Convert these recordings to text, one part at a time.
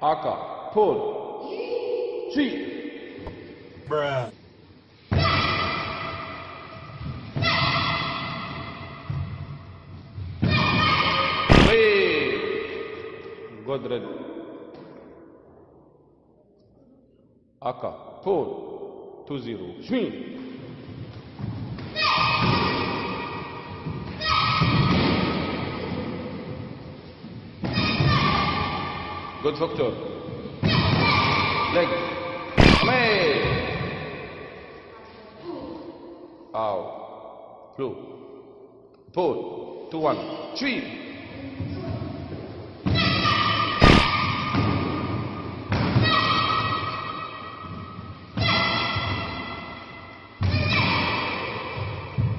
Aka, pull. Three. Bruh. Hey. Good ready. Aka, pull. Two zero. Swing. Good factor. Leg. Away. Out. Blue. Pull. Two one. Three.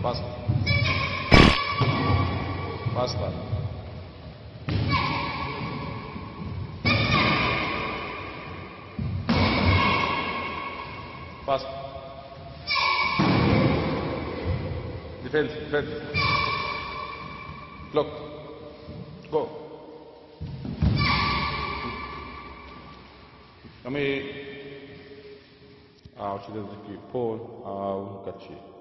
Fast. Faster. Fast. Defense, defense. Block. Go. Kami. Ah. Pull. Ah, catch it.